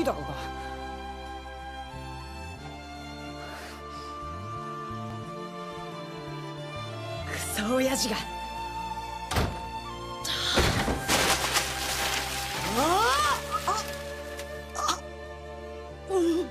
いいだろうがクソ親父が。あああうん。